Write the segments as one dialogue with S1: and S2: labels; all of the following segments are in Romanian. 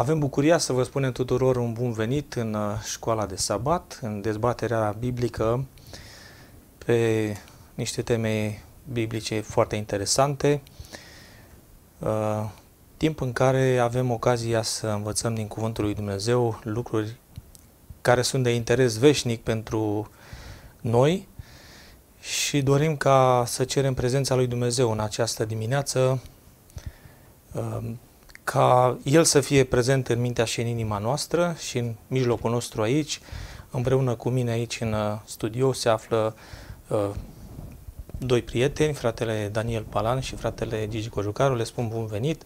S1: Avem bucuria să vă spunem tuturor un bun venit în uh, școala de sabat, în dezbaterea biblică pe niște teme biblice foarte interesante, uh, timp în care avem ocazia să învățăm din Cuvântul lui Dumnezeu lucruri care sunt de interes veșnic pentru noi și dorim ca să cerem prezența lui Dumnezeu în această dimineață, uh, ca El să fie prezent în mintea și în inima noastră și în mijlocul nostru aici. Împreună cu mine aici în uh, studio se află uh, doi prieteni, fratele Daniel Palan și fratele Gigi Cojucaru. Le spun bun venit.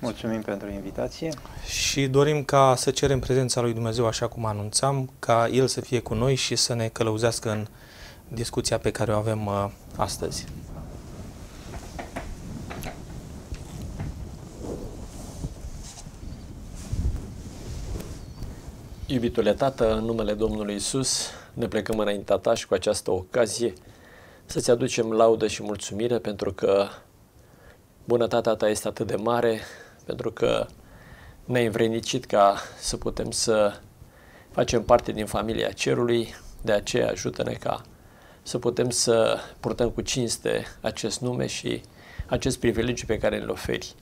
S2: Mulțumim pentru invitație.
S1: Și dorim ca să cerem prezența lui Dumnezeu așa cum anunțam, ca El să fie cu noi și să ne călăuzească în discuția pe care o avem uh, astăzi.
S3: Iubitule Tată, în numele Domnului Isus, ne plecăm înaintea Ta și cu această ocazie să-ți aducem laudă și mulțumire pentru că bunătatea Ta este atât de mare, pentru că ne-ai învrednicit ca să putem să facem parte din familia Cerului, de aceea ajută-ne ca să putem să purtăm cu cinste acest nume și acest privilegiu pe care îl oferi.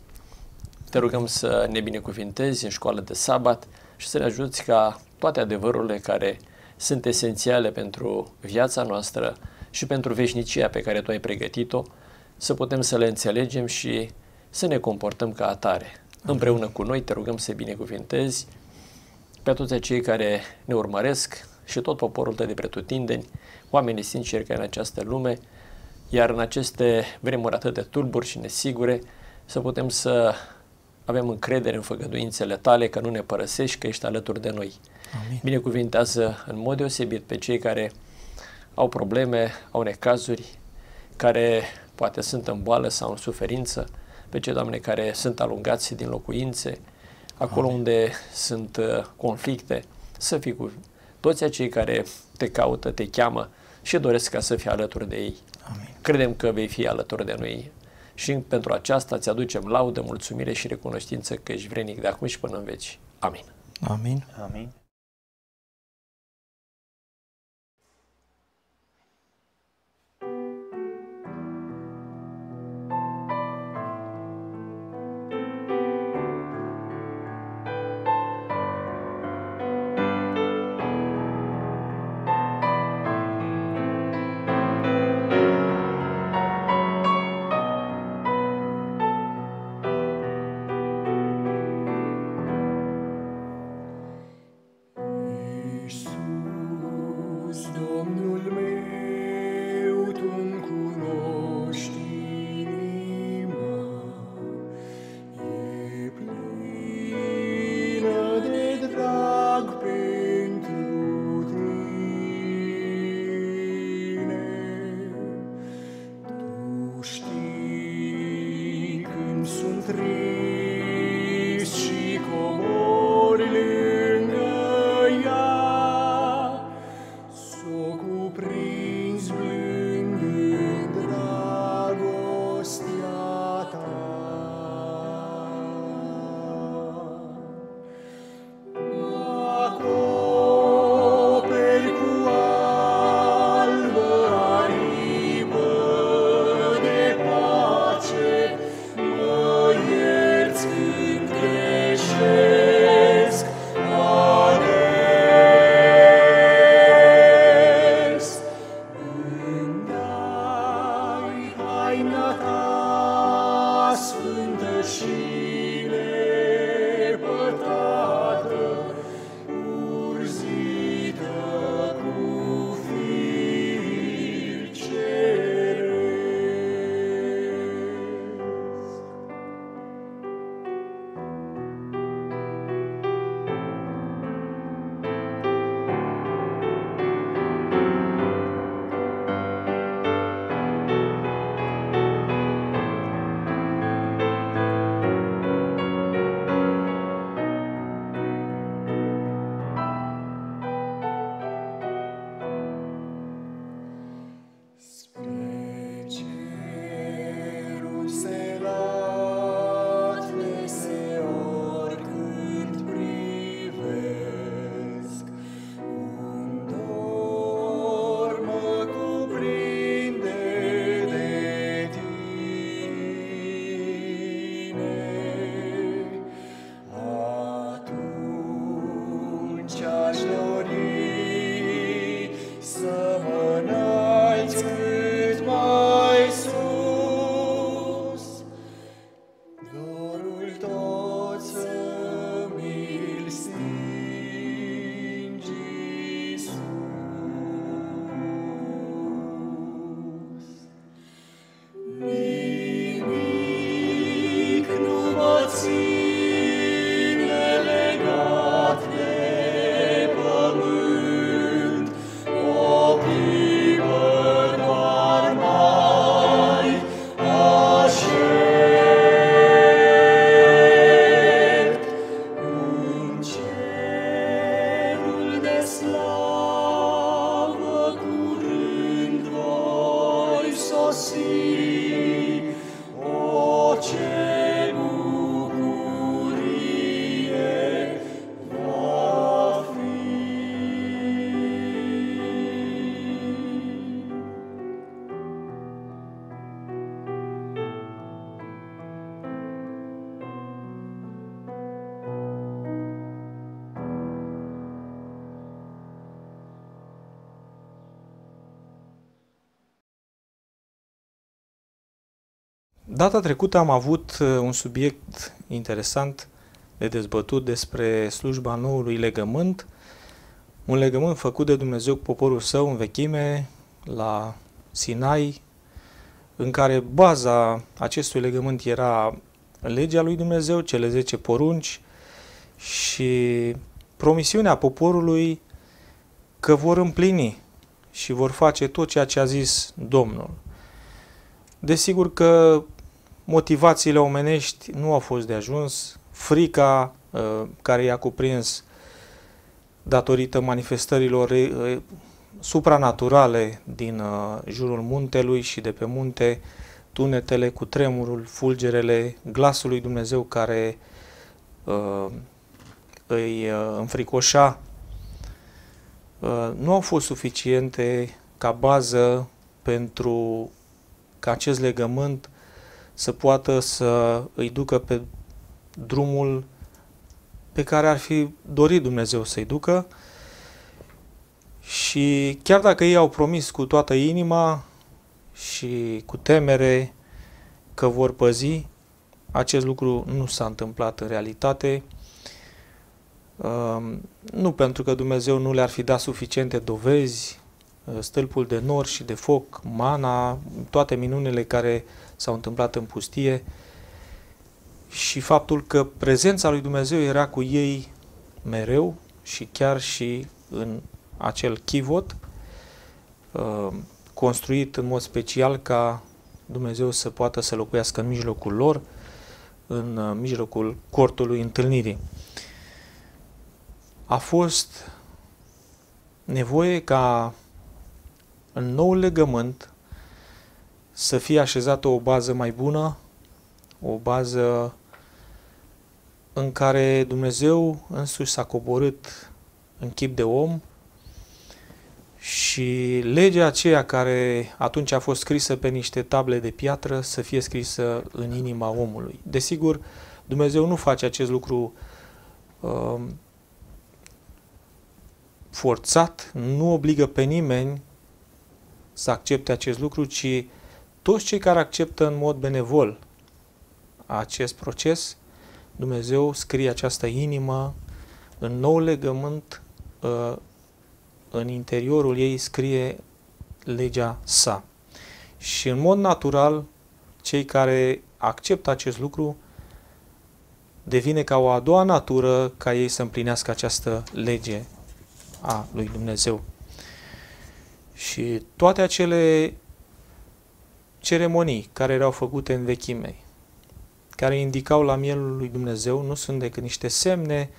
S3: Te rugăm să ne binecuvintezi în școală de sabat, și să ne ajuți ca toate adevărurile care sunt esențiale pentru viața noastră și pentru veșnicia pe care Tu ai pregătit-o, să putem să le înțelegem și să ne comportăm ca atare. Împreună cu noi te rugăm să binecuvintezi pe toți cei care ne urmăresc și tot poporul tău de pretutindeni, oamenii sinceri care în această lume, iar în aceste vremuri atât de tulburi și nesigure, să putem să avem încredere în făgăduințele tale, că nu ne părăsești, că ești alături de noi. Amin. Binecuvintează în mod deosebit pe cei care au probleme, au necazuri, care poate sunt în boală sau în suferință, pe cei, Doamne, care sunt alungați din locuințe, acolo Amin. unde sunt uh, conflicte, să fii cu toți acei care te caută, te cheamă și doresc ca să fii alături de ei. Amin. Credem că vei fi alături de noi și pentru aceasta îți aducem laudă, mulțumire și recunoștință că ești vrenic de acum și până în veci. Amin.
S1: Amin.
S2: Amin.
S1: Data trecută am avut uh, un subiect interesant de dezbătut despre slujba noului legământ, un legământ făcut de Dumnezeu cu poporul său în vechime, la Sinai, în care baza acestui legământ era legea lui Dumnezeu, cele 10 porunci și promisiunea poporului că vor împlini și vor face tot ceea ce a zis Domnul. Desigur că motivațiile omenești nu au fost de ajuns, frica uh, care i-a cuprins datorită manifestărilor uh, supranaturale din uh, jurul muntelui și de pe munte, tunetele cu tremurul, fulgerele, glasul lui Dumnezeu care uh, îi uh, înfricoșa, uh, nu au fost suficiente ca bază pentru ca acest legământ să poată să îi ducă pe drumul pe care ar fi dorit Dumnezeu să-i ducă și chiar dacă ei au promis cu toată inima și cu temere că vor păzi, acest lucru nu s-a întâmplat în realitate. Um, nu pentru că Dumnezeu nu le-ar fi dat suficiente dovezi, uh, stâlpul de nor și de foc, mana, toate minunile care s-au întâmplat în pustie și faptul că prezența lui Dumnezeu era cu ei mereu și chiar și în acel chivot uh, construit în mod special ca Dumnezeu să poată să locuiască în mijlocul lor, în uh, mijlocul cortului întâlnirii. A fost nevoie ca în nou legământ să fie așezată o bază mai bună, o bază în care Dumnezeu însuși s-a coborât în chip de om și legea aceea care atunci a fost scrisă pe niște table de piatră să fie scrisă în inima omului. Desigur, Dumnezeu nu face acest lucru uh, forțat, nu obligă pe nimeni să accepte acest lucru, ci toți cei care acceptă în mod benevol acest proces, Dumnezeu scrie această inimă în nou legământ uh, în interiorul ei scrie legea sa. Și în mod natural, cei care acceptă acest lucru devine ca o a doua natură ca ei să împlinească această lege a lui Dumnezeu. Și toate acele ceremonii care erau făcute în vechime, care indicau la mielul lui Dumnezeu, nu sunt decât niște semne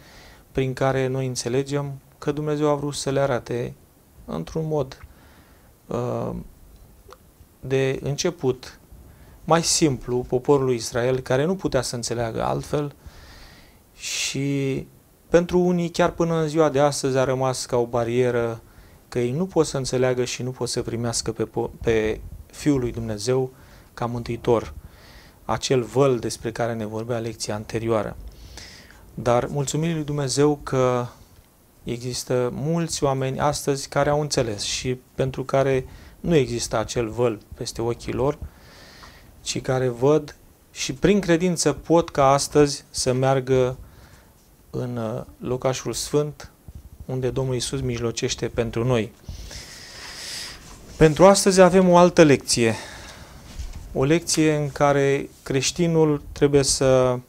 S1: prin care noi înțelegem că Dumnezeu a vrut să le arate într-un mod uh, de început mai simplu poporului Israel, care nu putea să înțeleagă altfel și pentru unii, chiar până în ziua de astăzi, a rămas ca o barieră că ei nu pot să înțeleagă și nu pot să primească pe, pe Fiul lui Dumnezeu ca mântuitor, acel văl despre care ne vorbea lecția anterioară. Dar mulțumirii lui Dumnezeu că Există mulți oameni astăzi care au înțeles și pentru care nu există acel văl peste ochii lor, ci care văd și prin credință pot ca astăzi să meargă în uh, locașul sfânt unde Domnul Isus mijlocește pentru noi. Pentru astăzi avem o altă lecție. O lecție în care creștinul trebuie să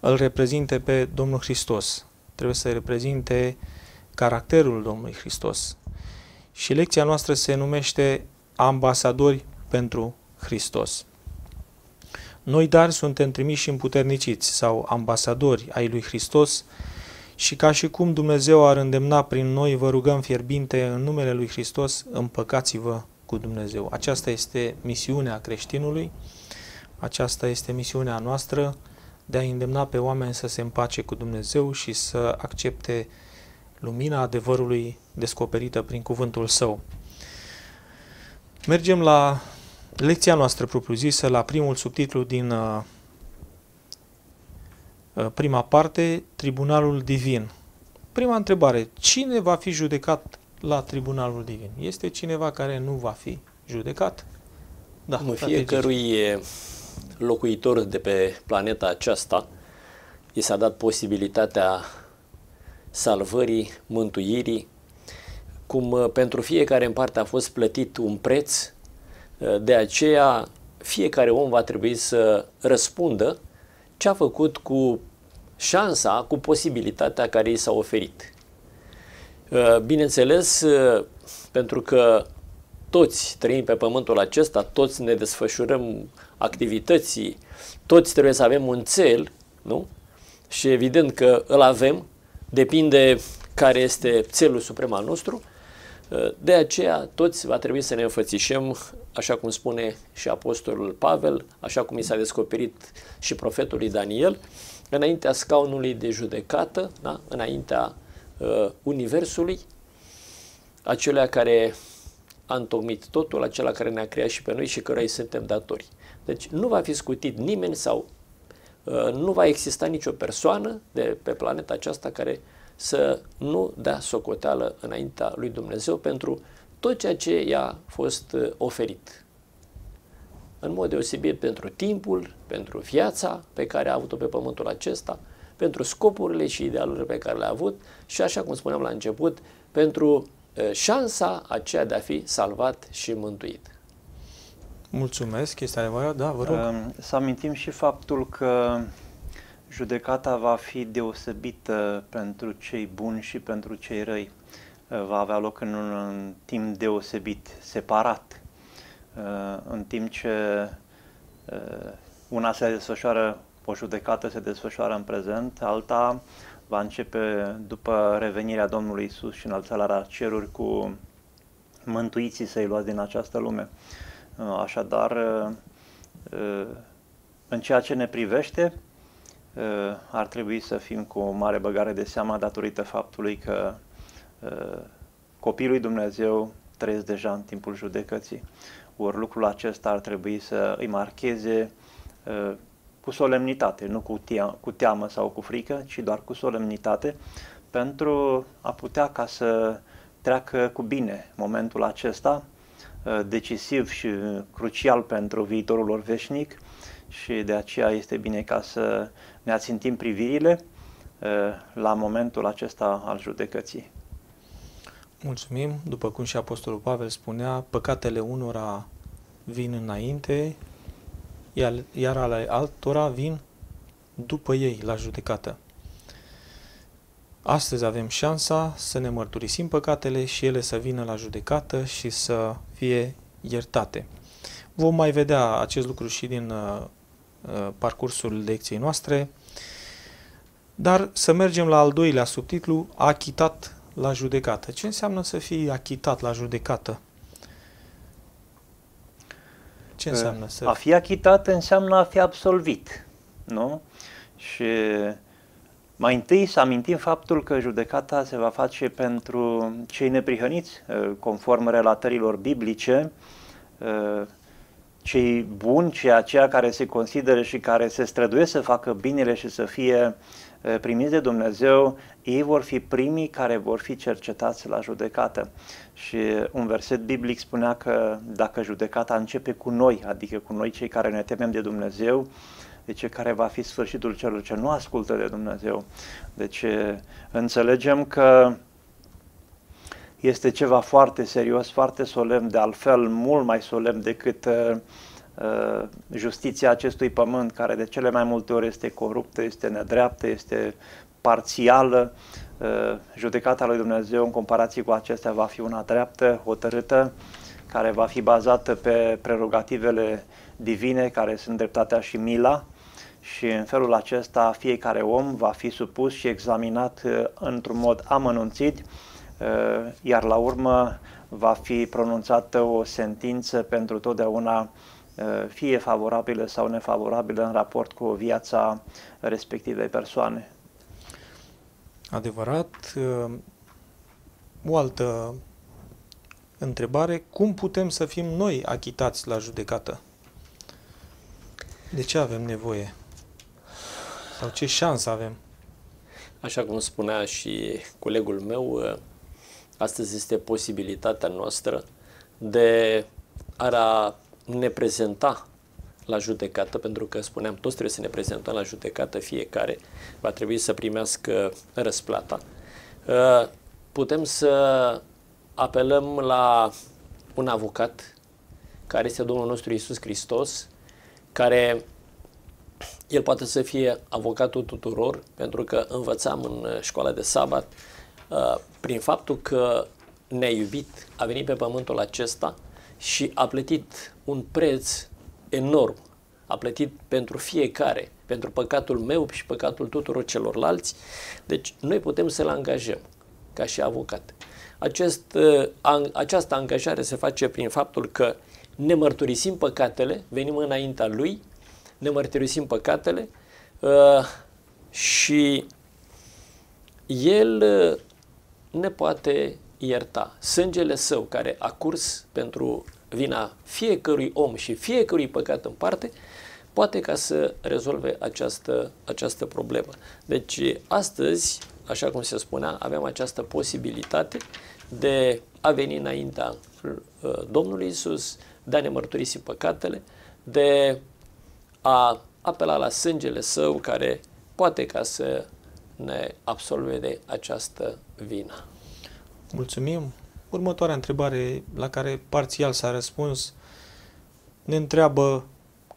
S1: îl reprezinte pe Domnul Hristos trebuie să reprezinte caracterul Domnului Hristos. Și lecția noastră se numește Ambasadori pentru Hristos. Noi, dar, suntem trimiși împuterniciți sau ambasadori ai lui Hristos și ca și cum Dumnezeu ar îndemna prin noi, vă rugăm fierbinte în numele lui Hristos, împăcați-vă cu Dumnezeu. Aceasta este misiunea creștinului, aceasta este misiunea noastră, de a îndemna pe oameni să se împace cu Dumnezeu și să accepte lumina adevărului descoperită prin cuvântul Său. Mergem la lecția noastră propriu-zisă, la primul subtitlu din uh, uh, prima parte, Tribunalul Divin. Prima întrebare, cine va fi judecat la Tribunalul Divin? Este cineva care nu va fi judecat?
S3: Da, fiecărui locuitor de pe planeta aceasta i s-a dat posibilitatea salvării, mântuirii, cum uh, pentru fiecare în parte a fost plătit un preț, uh, de aceea fiecare om va trebui să răspundă ce a făcut cu șansa, cu posibilitatea care i s-a oferit. Uh, bineînțeles, pentru că toți trăim pe pământul acesta, toți ne desfășurăm activității, toți trebuie să avem un cel, nu? Și evident că îl avem, depinde care este țelul suprem al nostru, de aceea toți va trebui să ne înfățișăm, așa cum spune și Apostolul Pavel, așa cum i s-a descoperit și profetului Daniel, înaintea scaunului de judecată, da? înaintea uh, Universului, acelea care a întocmit totul, acela care ne-a creat și pe noi și căruia îi suntem datori. Deci nu va fi scutit nimeni sau uh, nu va exista nicio persoană de pe planeta aceasta care să nu dea socoteală înaintea lui Dumnezeu pentru tot ceea ce i-a fost uh, oferit. În mod deosebit pentru timpul, pentru viața pe care a avut-o pe pământul acesta, pentru scopurile și idealurile pe care le-a avut și, așa cum spuneam la început, pentru șansa aceea de a fi salvat și mântuit.
S1: Mulțumesc, este adevărat, da, vă rog.
S2: Să amintim și faptul că judecata va fi deosebită pentru cei buni și pentru cei răi. Va avea loc în un timp deosebit, separat, în timp ce una se desfășoară, o judecată se desfășoară în prezent, alta va începe după revenirea Domnului Isus și înălțarea la ceruri cu mântuiții să-i luați din această lume. Uh, așadar, uh, uh, în ceea ce ne privește, ar trebui să fim cu o mare băgare de seamă datorită faptului că copiii lui Dumnezeu trăiesc deja în timpul judecății. Ori lucrul acesta ar trebui să îi marcheze cu solemnitate, nu cu, tea, cu teamă sau cu frică, ci doar cu solemnitate, pentru a putea ca să treacă cu bine momentul acesta, uh, decisiv și crucial pentru viitorul lor veșnic și de aceea este bine ca să ne ațintim privirile uh, la momentul acesta al judecății.
S1: Mulțumim. După cum și Apostolul Pavel spunea, păcatele unora vin înainte, iar, iar ale altora vin după ei la judecată. Astăzi avem șansa să ne mărturisim păcatele și ele să vină la judecată și să fie iertate. Vom mai vedea acest lucru și din uh, uh, parcursul lecției noastre, dar să mergem la al doilea subtitlu, achitat la judecată. Ce înseamnă să fii achitat la judecată? Ce înseamnă să...
S2: A fi achitat înseamnă a fi absolvit, nu? Și mai întâi să amintim faptul că judecata se va face pentru cei neprihăniți, ă, conform relatărilor biblice, ă, cei buni, cei aceia care se consideră și care se străduiesc să facă binele și să fie ă, primiți de Dumnezeu, ei vor fi primii care vor fi cercetați la judecată. Și un verset biblic spunea că dacă judecata începe cu noi, adică cu noi cei care ne temem de Dumnezeu, deci care va fi sfârșitul celor ce nu ascultă de Dumnezeu. Deci înțelegem că este ceva foarte serios, foarte solemn, de altfel mult mai solemn decât uh, uh, justiția acestui pământ, care de cele mai multe ori este coruptă, este nedreaptă, este parțială. Uh, judecata lui Dumnezeu în comparație cu acestea va fi una dreaptă, hotărâtă, care va fi bazată pe prerogativele divine, care sunt dreptatea și mila, și în felul acesta fiecare om va fi supus și examinat uh, într-un mod amănunțit, uh, iar la urmă va fi pronunțată o sentință pentru totdeauna, uh, fie favorabilă sau nefavorabilă în raport cu viața respectivei persoane.
S1: Adevărat. O altă întrebare, cum putem să fim noi achitați la judecată? De ce avem nevoie? Sau ce șansă avem?
S3: Așa cum spunea și colegul meu, astăzi este posibilitatea noastră de a ne prezenta la judecată, pentru că spuneam, toți trebuie să ne prezentăm la judecată, fiecare va trebui să primească răsplata. Uh, putem să apelăm la un avocat care este Domnul nostru Isus Hristos, care el poate să fie avocatul tuturor, pentru că învățam în școala de sabat, uh, prin faptul că ne-a iubit, a venit pe pământul acesta și a plătit un preț enorm. A plătit pentru fiecare, pentru păcatul meu și păcatul tuturor celorlalți. Deci noi putem să-l angajăm ca și avocat. Acest, uh, această angajare se face prin faptul că ne mărturisim păcatele, venim înaintea Lui, ne mărturisim păcatele uh, și El uh, ne poate ierta. Sângele Său care a curs pentru vina fiecărui om și fiecărui păcat în parte, poate ca să rezolve această, această problemă. Deci, astăzi, așa cum se spunea, avem această posibilitate de a veni înaintea uh, Domnului Isus, de a ne mărturisi păcatele, de a apela la sângele Său care poate ca să ne absolve de această vină.
S1: Mulțumim! Următoarea întrebare la care parțial s-a răspuns ne întreabă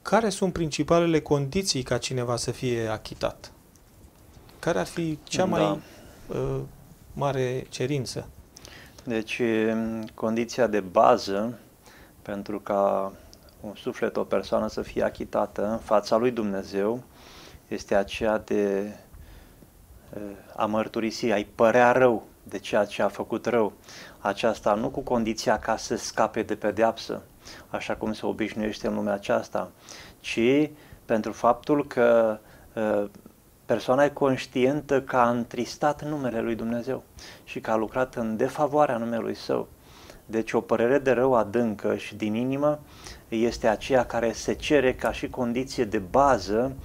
S1: care sunt principalele condiții ca cineva să fie achitat? Care ar fi cea mai da. uh, mare cerință?
S2: Deci, condiția de bază pentru ca un suflet, o persoană să fie achitată în fața lui Dumnezeu este aceea de uh, a mărturisi, a-i părea rău de ceea ce a făcut rău. Aceasta nu cu condiția ca să scape de pedeapsă, așa cum se obișnuiește în lumea aceasta, ci pentru faptul că uh, persoana e conștientă că a întristat numele lui Dumnezeu și că a lucrat în defavoarea numelui său. Deci o părere de rău adâncă și din inimă este aceea care se cere ca și condiție de bază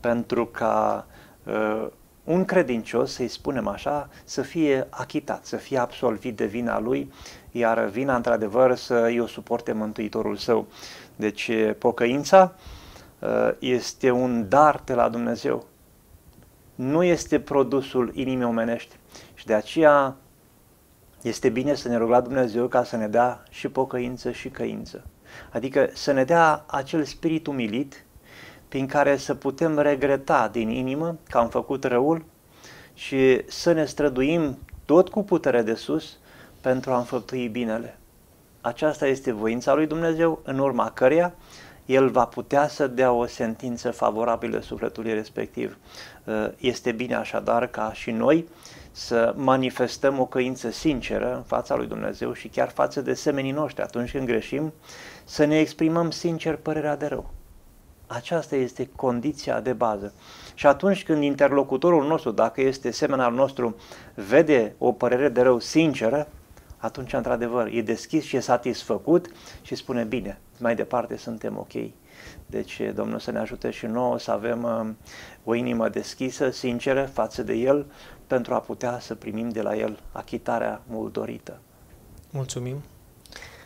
S2: pentru ca uh, un credincios, să-i spunem așa, să fie achitat, să fie absolvit de vina lui, iar vina, într-adevăr, să îi o suporte Mântuitorul său. Deci, pocăința este un dar de la Dumnezeu. Nu este produsul inimii omenești. Și de aceea este bine să ne rugăm la Dumnezeu ca să ne dea și pocăință și căință. Adică să ne dea acel spirit umilit prin care să putem regreta din inimă că am făcut răul și să ne străduim tot cu putere de sus pentru a înfăptui binele. Aceasta este voința lui Dumnezeu, în urma căreia el va putea să dea o sentință favorabilă sufletului respectiv. Este bine așadar ca și noi să manifestăm o căință sinceră în fața lui Dumnezeu și chiar față de semenii noștri atunci când greșim, să ne exprimăm sincer părerea de rău. Aceasta este condiția de bază. Și atunci când interlocutorul nostru, dacă este semena al nostru, vede o părere de rău sinceră, atunci, într-adevăr, e deschis și e satisfăcut și spune, bine, mai departe suntem ok. Deci, Domnul să ne ajute și nouă să avem uh, o inimă deschisă, sinceră față de El, pentru a putea să primim de la El achitarea mult dorită.
S1: Mulțumim!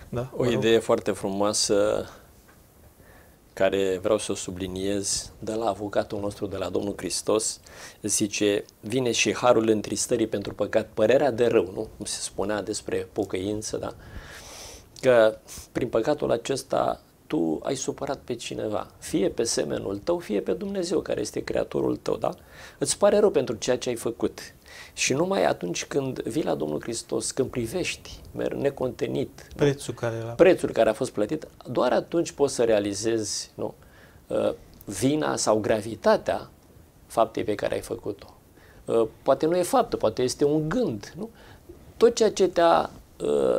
S3: Da, o idee foarte frumoasă care vreau să o subliniez de la avocatul nostru, de la Domnul Hristos, zice, vine și harul întristării pentru păcat, părerea de rău, nu? Cum se spunea despre pocăință, da? Că prin păcatul acesta tu ai supărat pe cineva, fie pe semenul tău, fie pe Dumnezeu, care este creatorul tău, da? Îți pare rău pentru ceea ce ai făcut. Și numai atunci când vii la Domnul Hristos, când privești necontenit
S1: prețul care,
S3: a... prețul care a fost plătit, doar atunci poți să realizezi nu, uh, vina sau gravitatea faptei pe care ai făcut-o. Uh, poate nu e faptă, poate este un gând. Nu? Tot ceea ce te-a uh,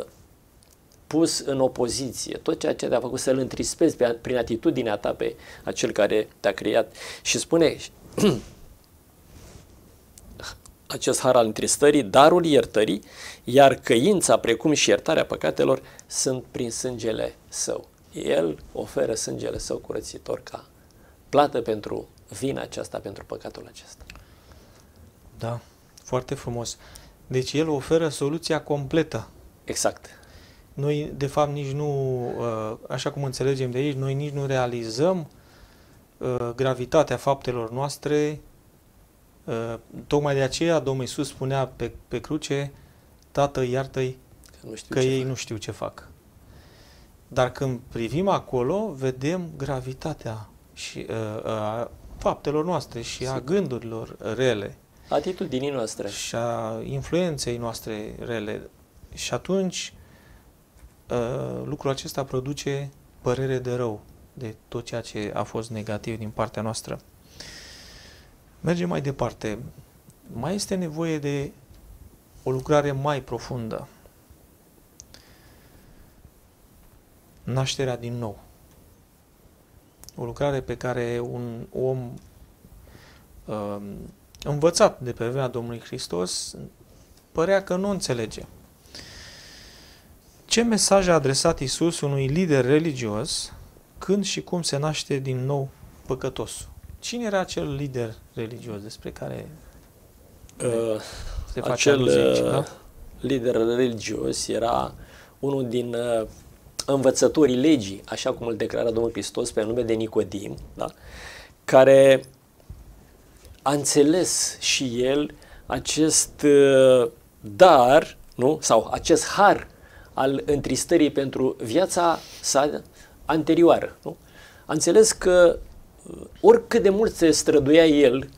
S3: pus în opoziție, tot ceea ce te-a făcut să-l întrispezi prin atitudinea ta pe acel care te-a creat. Și spune acest har al întristării, darul iertării, iar căința, precum și iertarea păcatelor, sunt prin sângele său. El oferă sângele său curățitor ca plată pentru vina aceasta, pentru păcatul acesta.
S1: Da, foarte frumos. Deci el oferă soluția completă.
S3: Exact.
S1: Noi, de fapt, nici nu, uh, așa cum înțelegem de aici, noi nici nu realizăm uh, gravitatea faptelor noastre, uh, tocmai de aceea Domnul Iisus spunea pe, pe cruce, Tată, iartă-i
S3: Că, nu știu
S1: că
S3: ce
S1: ei
S3: fac.
S1: nu știu ce fac. Dar când privim acolo, vedem gravitatea și uh, a faptelor noastre și a
S3: Sigur.
S1: gândurilor rele
S3: Atitudinii noastre.
S1: și a influenței noastre rele. Și atunci uh, lucrul acesta produce părere de rău de tot ceea ce a fost negativ din partea noastră. Mergem mai departe. Mai este nevoie de o lucrare mai profundă. Nașterea din nou. O lucrare pe care un om um, învățat de pe vremea Domnului Hristos părea că nu înțelege. Ce mesaj a adresat Isus unui lider religios când și cum se naște din nou păcătosul? Cine era acel lider religios despre care
S3: Uh,
S1: se face
S3: acel
S1: aluzie aici?
S3: uh,
S1: Da?
S3: lider religios era unul din uh, învățătorii legii, așa cum îl declara Domnul Hristos pe nume de Nicodim, da? care a înțeles și el acest uh, dar, nu? sau acest har al întristării pentru viața sa anterioară. Nu? A înțeles că uh, oricât de mult se străduia el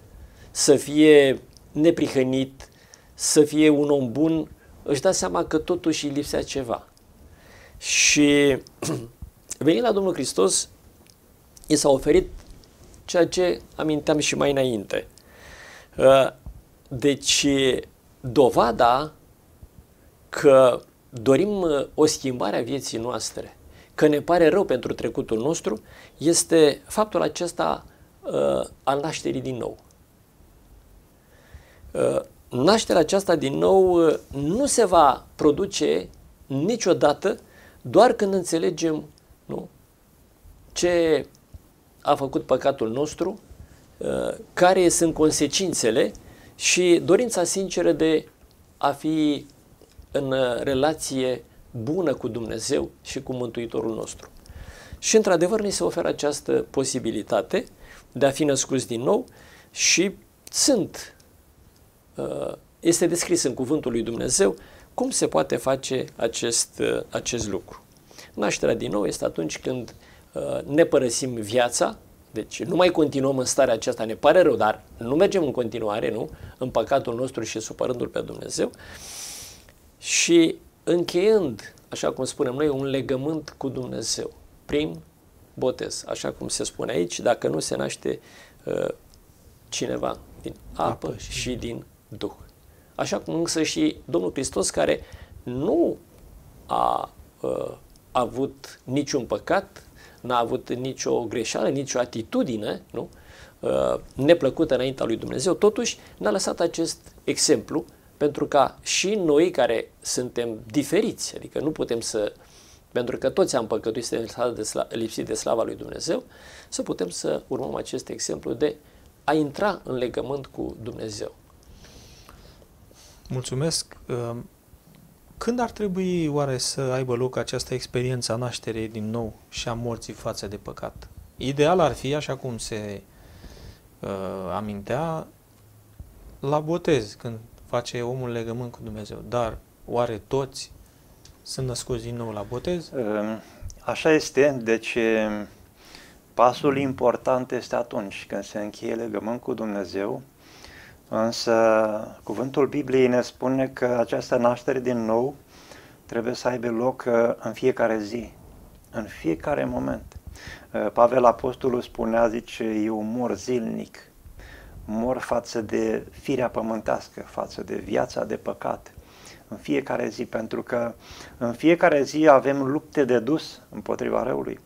S3: să fie neprihănit, să fie un om bun, își da seama că totuși îi lipsea ceva. Și venind la Domnul Hristos, i s-a oferit ceea ce aminteam și mai înainte. Uh, Deci, dovada că dorim uh, o schimbare a vieții noastre, că ne pare rău pentru trecutul nostru, este faptul acesta uh, al nașterii din nou. Uh, nașterea aceasta din nou uh, nu se va produce niciodată doar când înțelegem nu, ce a făcut păcatul nostru, uh, care sunt consecințele și dorința sinceră de a fi în uh, relație bună cu Dumnezeu și cu Mântuitorul nostru. Și într-adevăr ni se oferă această posibilitate de a fi născuți din nou și sunt, uh, este descris în Cuvântul lui Dumnezeu cum se poate face acest, uh, acest lucru. Nașterea din nou este atunci când uh, ne părăsim viața, deci nu mai continuăm în starea aceasta, ne pare rău, dar nu mergem în continuare, nu, în păcatul nostru și supărându-L pe Dumnezeu, și încheiând, așa cum spunem noi, un legământ cu Dumnezeu, prin botez, așa cum se spune aici, dacă nu se naște uh, cineva din apă,
S1: Apă
S3: și,
S1: și
S3: și din Duh. Așa cum însă și Domnul Hristos, care nu a uh, avut niciun păcat, n-a avut nicio greșeală, nicio atitudine, nu? Uh, neplăcută înaintea lui Dumnezeu, totuși ne-a lăsat acest exemplu pentru ca și noi care suntem diferiți, adică nu putem să, pentru că toți am păcătuit, suntem de sla, lipsit de slava lui Dumnezeu, să putem să urmăm acest exemplu de a intra în legământ cu Dumnezeu.
S1: Mulțumesc. Uh, Când ar trebui oare să aibă loc această experiență a nașterii din nou și a morții față de păcat? Ideal ar fi, așa cum se uh, amintea, la botez, când face omul legământ cu Dumnezeu. Dar oare toți sunt născuți din nou la botez?
S2: Ehm, Așa este, deci ehm, pasul important este atunci când se încheie legământ cu Dumnezeu, însă cuvântul Bibliei ne spune că această naștere din nou trebuie să aibă loc eh, în fiecare zi, în fiecare moment. Eh, Pavel Apostolul spunea, zice, eu mor zilnic, mor față de firea pământească, față de viața de păcat, în fiecare zi, pentru că în fiecare zi avem lupte de dus împotriva răului.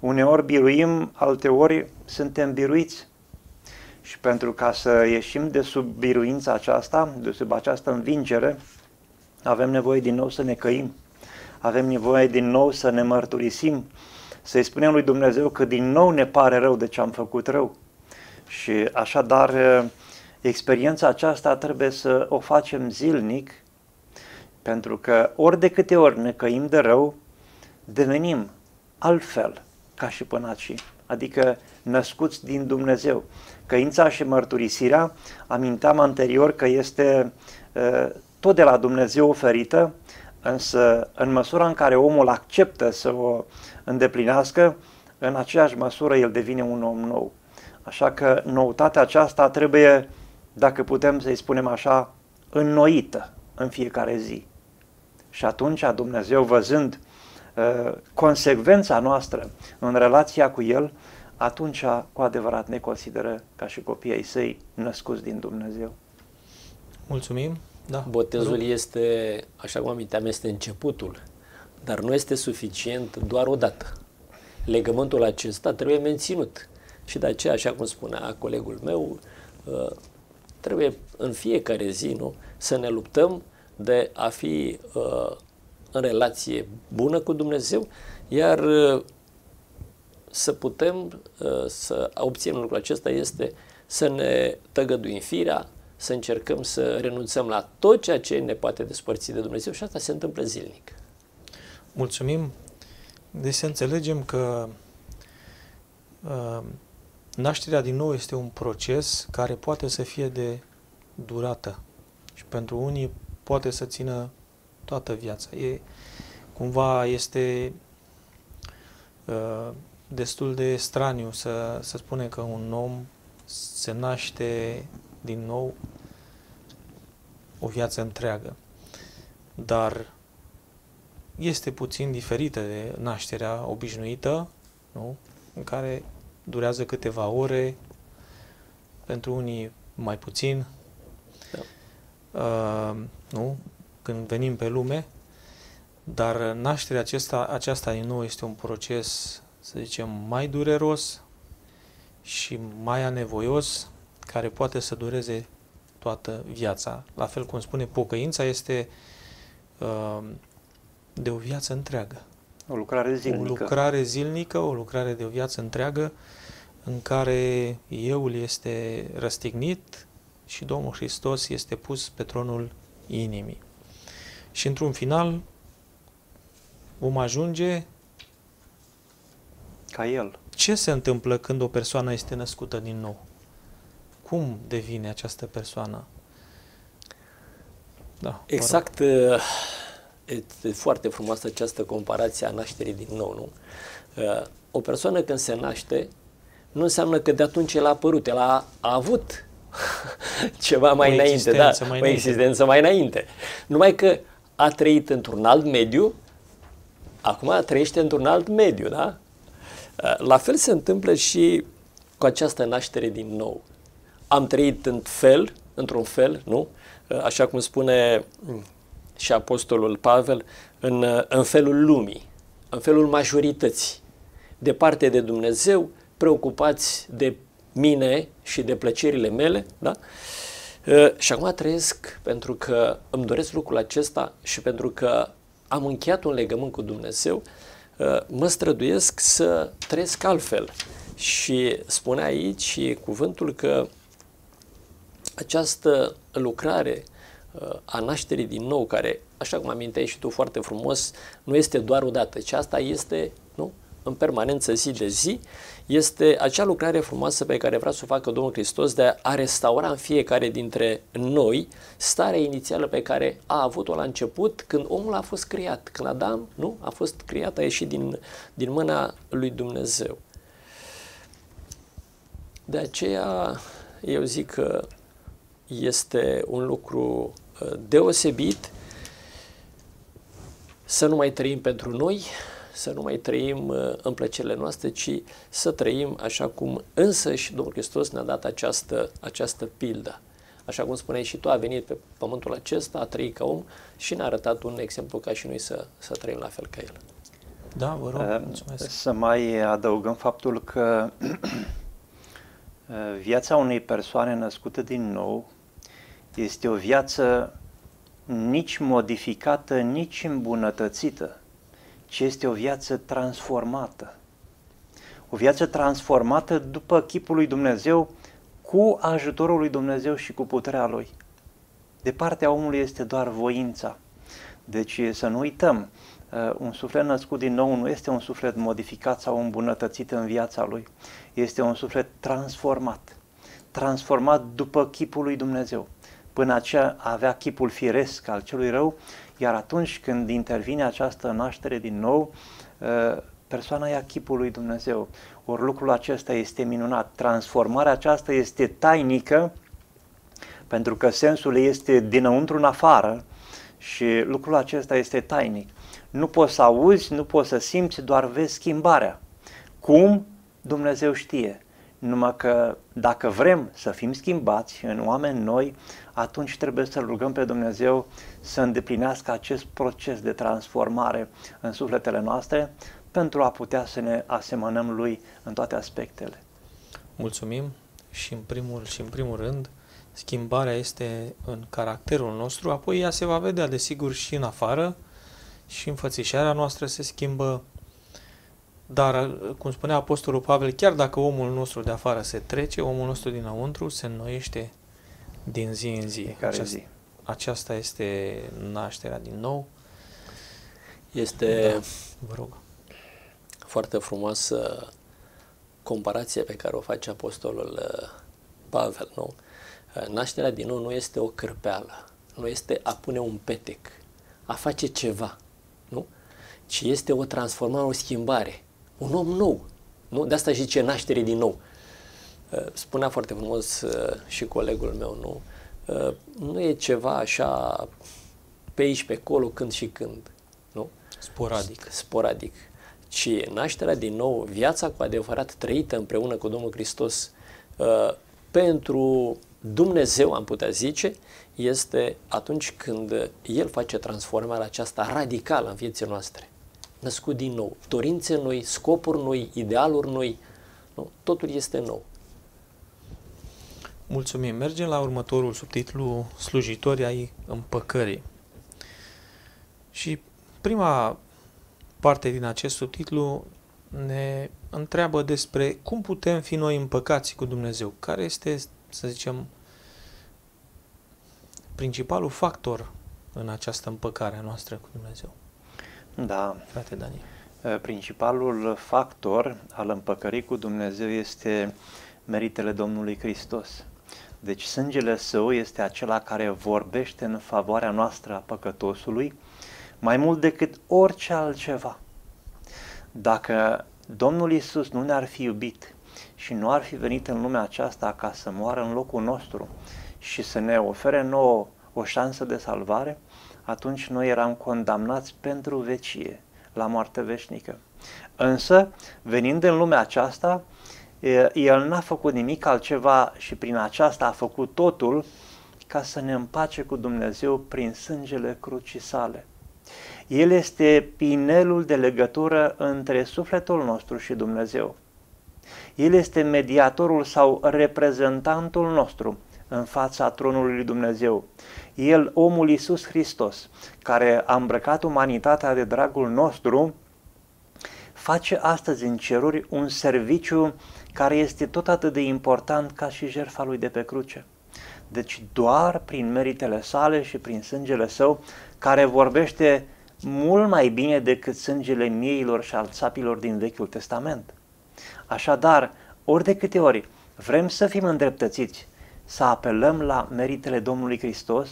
S2: Uneori biruim, alteori suntem biruiți. Și pentru ca să ieșim de sub biruința aceasta, de sub această învingere, avem nevoie din nou să ne căim. Avem nevoie din nou să ne mărturisim, să-i spunem lui Dumnezeu că din nou ne pare rău de ce am făcut rău. Și așadar, experiența aceasta trebuie să o facem zilnic, pentru că ori de câte ori ne căim de rău, devenim altfel ca și până aici. adică născuți din Dumnezeu. Căința și mărturisirea, aminteam anterior că este uh, tot de la Dumnezeu oferită, însă în măsura în care omul acceptă să o îndeplinească, în aceeași măsură el devine un om nou. Așa că noutatea aceasta trebuie, dacă putem să-i spunem așa, înnoită în fiecare zi. Și atunci Dumnezeu, văzând uh, consecvența noastră în relația cu El, atunci cu adevărat ne consideră ca și copiii ai săi născuți din Dumnezeu.
S1: Mulțumim!
S3: Da. Botezul Rog. este, așa cum aminteam, este începutul, dar nu este suficient doar o dată. Legământul acesta trebuie menținut. Și de aceea, așa cum spunea colegul meu, uh, trebuie în fiecare zi nu, să ne luptăm de a fi uh, în relație bună cu Dumnezeu, iar uh, să putem să obținem lucrul acesta este să ne tăgăduim firea, să încercăm să renunțăm la tot ceea ce ne poate despărți de Dumnezeu și asta se întâmplă zilnic.
S1: Mulțumim. Deci să înțelegem că uh, nașterea din nou este un proces care poate să fie de durată și pentru unii poate să țină toată viața. E, cumva este uh, destul de straniu să, să spune că un om se naște din nou o viață întreagă. Dar este puțin diferită de nașterea obișnuită, nu? în care durează câteva ore, pentru unii mai puțin, da. uh, nu? când venim pe lume, dar nașterea acesta, aceasta din nou este un proces, să zicem, mai dureros și mai anevoios, care poate să dureze toată viața. La fel cum spune, pocăința este uh, de o viață întreagă.
S2: O lucrare zilnică.
S1: O lucrare zilnică, o lucrare de o viață întreagă în care euul este răstignit și Domnul Hristos este pus pe tronul inimii. Și într-un final vom ajunge
S2: ca El.
S1: Ce se întâmplă când o persoană este născută din nou? Cum devine această persoană?
S3: Da, exact. Uh, este foarte frumoasă această comparație a nașterii din nou, nu? Uh, o persoană când se naște, nu înseamnă că de atunci el a apărut, el a, a avut ceva mai o înainte, da, mai o înainte. existență mai înainte. Numai că a trăit într-un alt mediu, acum trăiește într-un alt mediu, da? Uh, la fel se întâmplă și cu această naștere din nou am trăit în fel, într-un fel, nu? Așa cum spune și Apostolul Pavel, în, în felul lumii, în felul majorității, departe de Dumnezeu, preocupați de mine și de plăcerile mele, da? Și acum trăiesc pentru că îmi doresc lucrul acesta și pentru că am încheiat un legământ cu Dumnezeu, mă străduiesc să trăiesc altfel. Și spune aici cuvântul că această lucrare uh, a nașterii din nou, care, așa cum aminteai și tu foarte frumos, nu este doar o dată, ci asta este nu? În permanență zi de zi, este acea lucrare frumoasă pe care vrea să o facă Domnul Hristos de a restaura în fiecare dintre noi starea inițială pe care a avut-o la început când omul a fost creat, când Adam nu? a fost creat, a ieșit din, din mâna lui Dumnezeu. De aceea eu zic că este un lucru uh, deosebit să nu mai trăim pentru noi, să nu mai trăim uh, în plăcerile noastre, ci să trăim așa cum însăși Domnul Hristos ne-a dat această, această pildă. Așa cum spuneai și tu, a venit pe pământul acesta, a trăit ca om și ne-a arătat un exemplu ca și noi să, să trăim la fel ca el.
S1: Da, vă rog, uh, mulțumesc.
S2: Să mai adăugăm faptul că viața unei persoane născute din nou este o viață nici modificată, nici îmbunătățită, ci este o viață transformată. O viață transformată după chipul lui Dumnezeu, cu ajutorul lui Dumnezeu și cu puterea lui. De partea omului este doar voința. Deci să nu uităm, Uh, un suflet născut din nou nu este un suflet modificat sau îmbunătățit în viața lui. Este un suflet transformat. Transformat după chipul lui Dumnezeu. Până aceea avea chipul firesc al celui rău, iar atunci când intervine această naștere din nou, uh, persoana ia chipul lui Dumnezeu. Ori lucrul acesta este minunat. Transformarea aceasta este tainică, pentru că sensul este dinăuntru în afară și lucrul acesta este tainic. Nu poți să auzi, nu poți să simți, doar vezi schimbarea. Cum? Dumnezeu știe. Numai că dacă vrem să fim schimbați în oameni noi, atunci trebuie să rugăm pe Dumnezeu să îndeplinească acest proces de transformare în sufletele noastre pentru a putea să ne asemănăm Lui în toate aspectele.
S1: Mulțumim și în primul, și în primul rând schimbarea este în caracterul nostru, apoi ea se va vedea desigur și în afară și înfățișarea noastră se schimbă, dar, cum spunea Apostolul Pavel, chiar dacă omul nostru de afară se trece, omul nostru dinăuntru se înnoiește din zi în zi.
S2: Aceasta, zi.
S1: aceasta este nașterea din nou.
S3: Este,
S1: da, vă rog,
S3: foarte frumoasă comparație pe care o face Apostolul uh, Pavel, nu? Uh, nașterea din nou nu este o cârpeală, nu este a pune un petec, a face ceva, nu? Ci este o transformare, o schimbare, un om nou, nu? De asta zice naștere din nou. Uh, spunea foarte frumos și colegul meu, nu? Nu e ceva așa pe aici, pe acolo, când și când, nu?
S1: Sporadic.
S3: Sporadic ci nașterea din nou, viața cu adevărat trăită împreună cu Domnul Hristos uh, pentru Dumnezeu, am putea zice, este atunci când El face transformarea aceasta radicală în vieții noastre. Născut din nou, dorințe noi, scopuri noi, idealuri noi, nu? totul este nou.
S1: Mulțumim. Mergem la următorul subtitlu, Slujitorii ai împăcării. Și prima parte din acest subtitlu ne întreabă despre cum putem fi noi împăcați cu Dumnezeu. Care este, să zicem, principalul factor în această împăcare a noastră cu Dumnezeu?
S2: Da.
S1: Frate Daniel.
S2: Uh, principalul factor al împăcării cu Dumnezeu este meritele Domnului Hristos. Deci sângele său este acela care vorbește în favoarea noastră a păcătosului, mai mult decât orice altceva. Dacă Domnul Isus nu ne-ar fi iubit și nu ar fi venit în lumea aceasta ca să moară în locul nostru și să ne ofere nouă o șansă de salvare, atunci noi eram condamnați pentru vecie, la moarte veșnică. Însă, venind în lumea aceasta, El n-a făcut nimic altceva și prin aceasta a făcut totul ca să ne împace cu Dumnezeu prin sângele crucii sale. El este pinelul de legătură între sufletul nostru și Dumnezeu. El este mediatorul sau reprezentantul nostru în fața tronului lui Dumnezeu. El, omul Iisus Hristos, care a îmbrăcat umanitatea de dragul nostru, face astăzi în ceruri un serviciu care este tot atât de important ca și jertfa lui de pe cruce. Deci doar prin meritele sale și prin sângele său, care vorbește mult mai bine decât sângele mieilor și al țapilor din Vechiul Testament. Așadar, ori de câte ori vrem să fim îndreptățiți, să apelăm la meritele Domnului Hristos,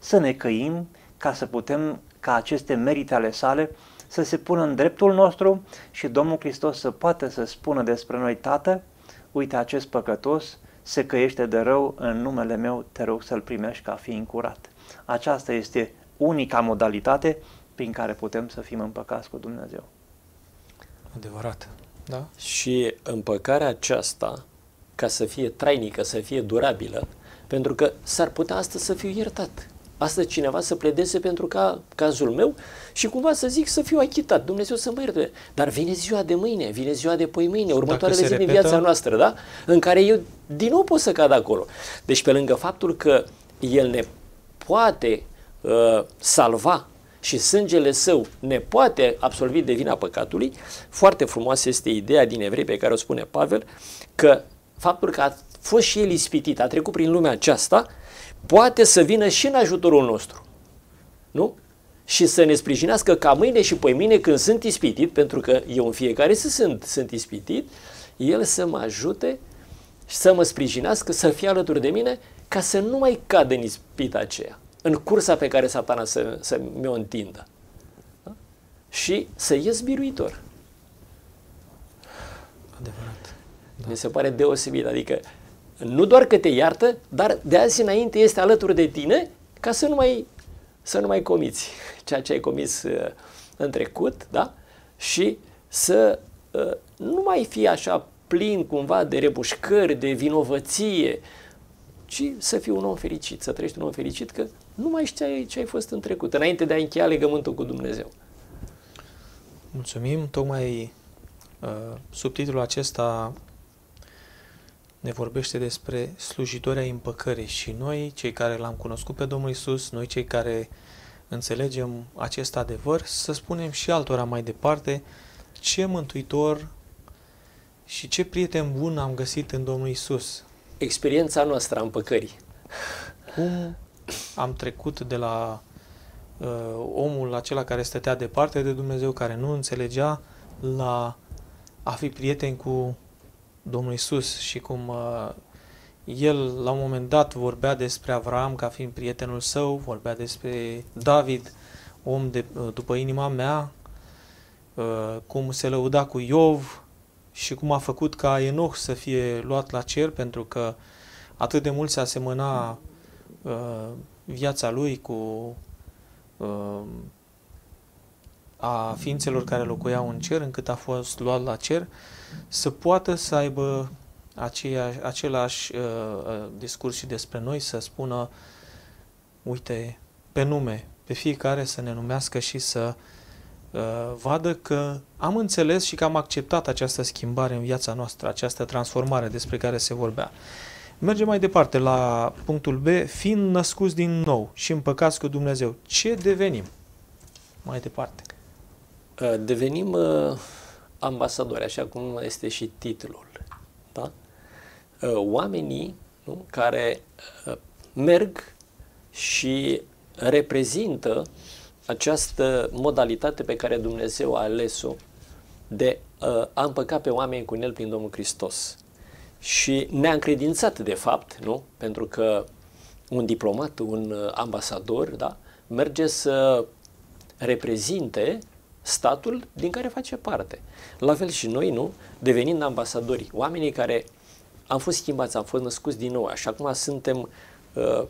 S2: să ne căim ca să putem ca aceste merite ale sale să se pună în dreptul nostru și Domnul Hristos să poată să spună despre noi, Tată, uite acest păcătos se căiește de rău, în numele meu te rog să-l primești ca fiind curat. Aceasta este unica modalitate prin care putem să fim împăcați cu Dumnezeu.
S1: Adevărat, da?
S3: Și împăcarea aceasta, ca să fie trainică, să fie durabilă, pentru că s-ar putea astăzi să fiu iertat. Astăzi cineva să pledeze pentru ca cazul meu și cumva să zic să fiu achitat, Dumnezeu să mă ierte. Dar vine ziua de mâine, vine ziua de poi mâine, următoarele zi din viața noastră, da? În care eu din nou pot să cad acolo. Deci pe lângă faptul că El ne poate uh, salva și sângele său ne poate absolvi de vina păcatului, foarte frumoasă este ideea din evrei pe care o spune Pavel, că faptul că a fost și el ispitit, a trecut prin lumea aceasta, poate să vină și în ajutorul nostru. Nu? și să ne sprijinească ca mâine și poi mine când sunt ispitit, pentru că eu în fiecare zi sunt, sunt ispitit, El să mă ajute și să mă sprijinească, să fie alături de mine, ca să nu mai cad în ispita aceea, în cursa pe care satana să, să mi-o întindă. Da? Și să ies biruitor.
S1: Adevărat.
S3: Da. Mi se pare deosebit, adică nu doar că te iartă, dar de azi înainte este alături de tine ca să nu mai, să nu mai comiți ceea ce ai comis uh, în trecut, da? Și să uh, nu mai fii așa plin cumva de rebușcări, de vinovăție, ci să fii un om fericit, să trăiești un om fericit, că nu mai știi ce ai fost în trecut, înainte de a încheia legământul cu Dumnezeu.
S1: Mulțumim, tocmai uh, subtitlul acesta ne vorbește despre slujitoria împăcării și noi, cei care l-am cunoscut pe Domnul Isus, noi cei care înțelegem acest adevăr, să spunem și altora mai departe ce mântuitor și ce prieten bun am găsit în Domnul Isus.
S3: Experiența noastră a împăcării.
S1: Cum am trecut de la uh, omul acela care stătea departe de Dumnezeu, care nu înțelegea, la a fi prieten cu Domnul Isus și cum uh, el la un moment dat vorbea despre Avram ca fiind prietenul său, vorbea despre David, om de, uh, după inima mea, uh, cum se lăuda cu Iov și cum a făcut ca Enoch să fie luat la cer pentru că atât de mult se asemăna uh, viața lui cu uh, a ființelor care locuiau în cer, încât a fost luat la cer, să poată să aibă aceeași, același uh, uh, discurs și despre noi, să spună, uite, pe nume, pe fiecare să ne numească și să uh, vadă că am înțeles și că am acceptat această schimbare în viața noastră, această transformare despre care se vorbea. Mergem mai departe la punctul B, fiind născuți din nou și împăcați cu Dumnezeu. Ce devenim? Mai departe.
S3: Uh, devenim uh, ambasadori, așa cum este și titlul. Da? Uh, oamenii nu, care merg și reprezintă această modalitate pe care Dumnezeu a ales-o de a împăca pe oameni cu El prin Domnul Hristos. Și ne-a încredințat, de fapt, nu? Pentru că un diplomat, un ambasador, da, merge să reprezinte statul din care face parte. La fel și noi, nu? Devenind ambasadori, oamenii care am fost schimbați, am fost născuți din nou, așa cum suntem uh,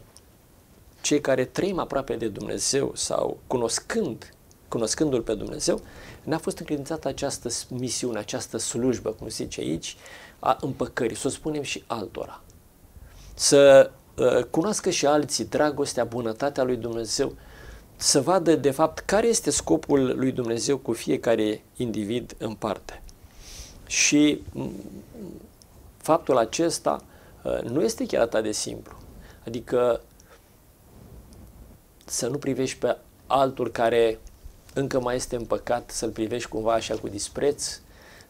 S3: cei care trăim aproape de Dumnezeu sau cunoscând, cunoscându-L pe Dumnezeu, ne-a fost încredințată această misiune, această slujbă, cum se zice aici, a împăcării, să o spunem și altora. Să uh, cunoască și alții dragostea, bunătatea lui Dumnezeu, să vadă de fapt care este scopul lui Dumnezeu cu fiecare individ în parte. Și faptul acesta uh, nu este chiar atât de simplu. Adică să nu privești pe altul care încă mai este împăcat, să-l privești cumva așa cu dispreț,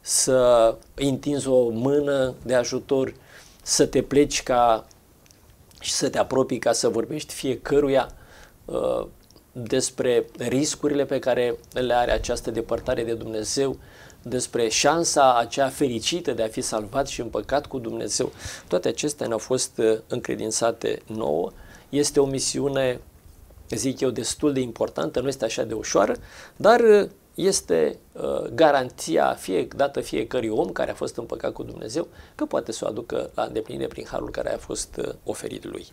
S3: să întinzi o mână de ajutor, să te pleci ca și să te apropii ca să vorbești fiecăruia uh, despre riscurile pe care le are această depărtare de Dumnezeu, despre șansa aceea fericită de a fi salvat și împăcat cu Dumnezeu. Toate acestea ne-au fost uh, încredințate nouă. Este o misiune, zic eu, destul de importantă, nu este așa de ușoară, dar uh, este uh, garanția fie, dată fiecărui om care a fost împăcat cu Dumnezeu că poate să o aducă la îndeplinire prin harul care a fost uh, oferit lui.